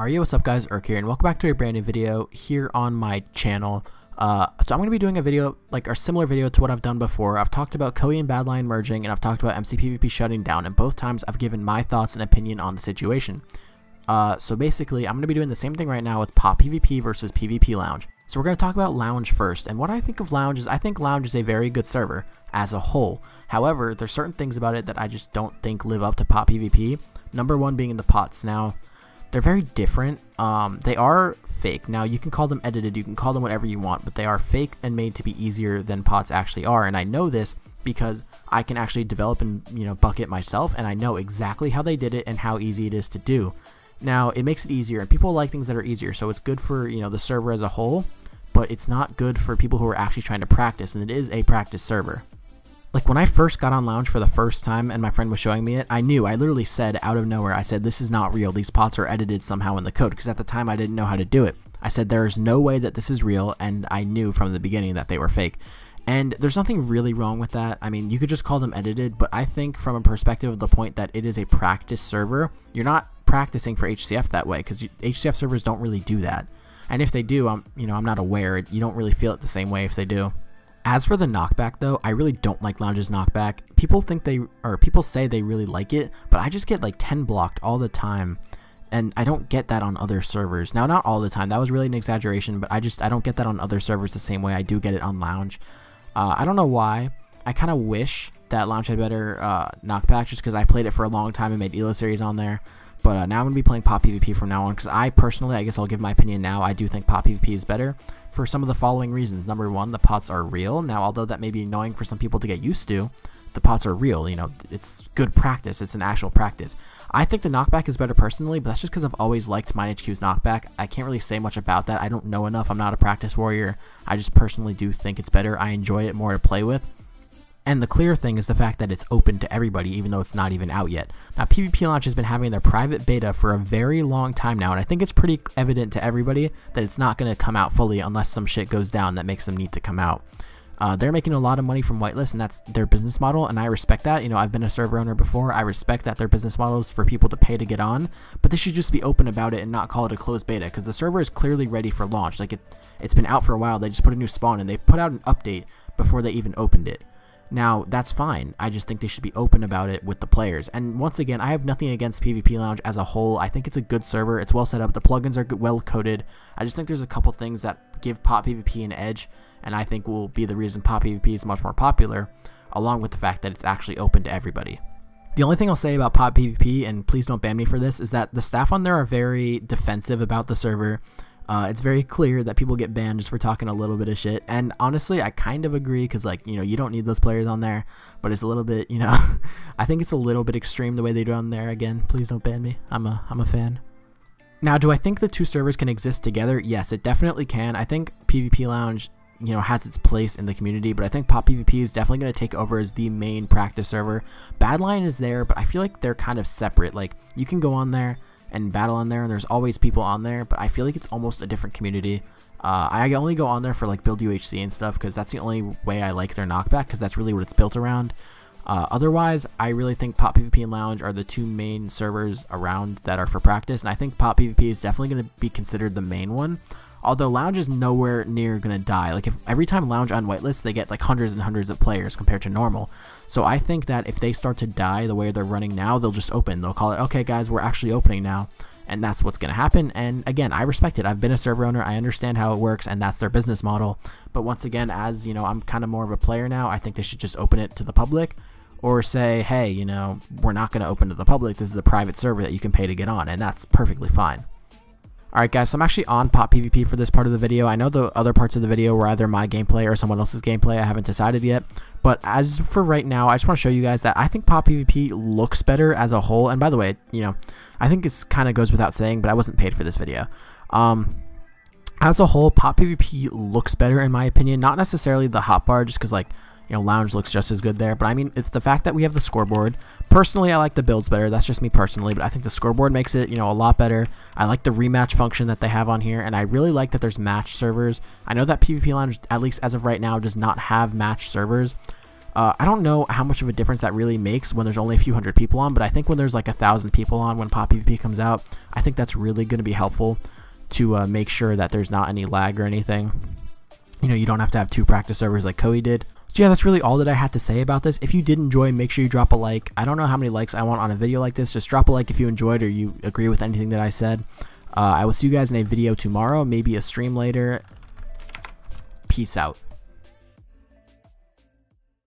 Alright, what's up guys, Erk here, and welcome back to a brand new video here on my channel. Uh, so I'm going to be doing a video, like a similar video to what I've done before. I've talked about Kohi and Badlion merging, and I've talked about MCPVP shutting down, and both times I've given my thoughts and opinion on the situation. Uh, so basically, I'm going to be doing the same thing right now with PotPvP versus PvP Lounge. So we're going to talk about Lounge first, and what I think of Lounge is I think Lounge is a very good server as a whole. However, there's certain things about it that I just don't think live up to PotPvP. Number one being in the pots. Now, they're very different. Um, they are fake. Now, you can call them edited, you can call them whatever you want, but they are fake and made to be easier than pots actually are, and I know this because I can actually develop and you know bucket myself, and I know exactly how they did it and how easy it is to do. Now, it makes it easier, and people like things that are easier, so it's good for you know the server as a whole, but it's not good for people who are actually trying to practice, and it is a practice server. Like when I first got on Lounge for the first time and my friend was showing me it, I knew, I literally said out of nowhere, I said, this is not real. These pots are edited somehow in the code because at the time I didn't know how to do it. I said, there is no way that this is real, and I knew from the beginning that they were fake. And there's nothing really wrong with that. I mean, you could just call them edited, but I think from a perspective of the point that it is a practice server, you're not practicing for HCF that way because HCF servers don't really do that. And if they do, I'm you know I'm not aware. You don't really feel it the same way if they do. As for the knockback though, I really don't like Lounge's knockback. People think they or people say they really like it, but I just get like 10 blocked all the time. And I don't get that on other servers. Now, not all the time. That was really an exaggeration, but I just I don't get that on other servers the same way I do get it on Lounge. Uh, I don't know why. I kind of wish that Lounge had better uh, knockback just because I played it for a long time and made ELO series on there. But uh, now I'm going to be playing PotPvP from now on because I personally, I guess I'll give my opinion now. I do think PotPvP is better for some of the following reasons. Number one, the pots are real. Now, although that may be annoying for some people to get used to, the pots are real. You know, it's good practice. It's an actual practice. I think the knockback is better personally, but that's just because I've always liked MineHQ's knockback. I can't really say much about that. I don't know enough. I'm not a practice warrior. I just personally do think it's better. I enjoy it more to play with. And the clear thing is the fact that it's open to everybody, even though it's not even out yet. Now, PvP Lounge has been having their private beta for a very long time now, and I think it's pretty evident to everybody that it's not going to come out fully unless some shit goes down that makes them need to come out. Uh, they're making a lot of money from whitelist, and that's their business model, and I respect that. You know, I've been a server owner before. I respect that their business model is for people to pay to get on, but they should just be open about it and not call it a closed beta, because the server is clearly ready for launch. Like, it, it's been out for a while. They just put a new spawn, and they put out an update before they even opened it. Now, that's fine. I just think they should be open about it with the players. And once again, I have nothing against PvP Lounge as a whole. I think it's a good server. It's well set up. The plugins are well coded. I just think there's a couple things that give PotPvP an edge, and I think will be the reason PotPvP is much more popular, along with the fact that it's actually open to everybody. The only thing I'll say about PotPvP, and please don't ban me for this, is that the staff on there are very defensive about the server. Uh, it's very clear that people get banned just for talking a little bit of shit. And honestly, I kind of agree because, like, you know, you don't need those players on there, but it's a little bit, you know, I think it's a little bit extreme the way they do on there. Again, please don't ban me. I'm a, I'm a fan. Now, do I think the two servers can exist together? Yes, it definitely can. I think PvP Lounge, you know, has its place in the community, but I think PotPvP is definitely going to take over as the main practice server. Badlion is there, but I feel like they're kind of separate. Like, you can go on there and battle on there. And there's always people on there but i feel like it's almost a different community. Uh, i only go on there for like build uhc and stuff because that's the only way i like their knockback because that's really what it's built around. Uh, otherwise i really think pot pvp and lounge are the two main servers around that are for practice and i think pot pvp is definitely going to be considered the main one Although Lounge is nowhere near gonna die. Like if every time Lounge on whitelist, they get like hundreds and hundreds of players compared to normal. So I think that if they start to die the way they're running now, they'll just open. They'll call it, okay guys, we're actually opening now. And that's what's gonna happen. And again, I respect it. I've been a server owner. I understand how it works, and that's their business model. But once again, as you know, I'm kind of more of a player now. I think they should just open it to the public or say, hey, you know, we're not going to open to the public. This is a private server that you can pay to get on, and that's perfectly fine. Alright guys, so I'm actually on PotPvP for this part of the video. I know the other parts of the video were either my gameplay or someone else's gameplay. I haven't decided yet. But as for right now, I just want to show you guys that I think PotPvP looks better as a whole. And by the way, you know, I think it's kind of goes without saying, but I wasn't paid for this video. Um, as a whole, PotPvP looks better in my opinion. Not necessarily the hotbar, just because like you know, Lounge looks just as good there. But I mean, it's the fact that we have the scoreboard. Personally, I like the builds better. That's just me personally, but I think the scoreboard makes it, you know, a lot better. I like the rematch function that they have on here, and I really like that there's match servers. I know that PvP Lounge, at least as of right now, does not have match servers. Uh, I don't know how much of a difference that really makes when there's only a few hundred people on, but I think when there's like a thousand people on when PotPvP comes out, I think that's really going to be helpful to uh, make sure that there's not any lag or anything. You know, you don't have to have two practice servers like Kohi did. Yeah, that's really all that I had to say about this. If you did enjoy, make sure you drop a like. I don't know how many likes I want on a video like this. Just drop a like if you enjoyed or you agree with anything that I said. Uh, I will see you guys in a video tomorrow, maybe a stream later. Peace out.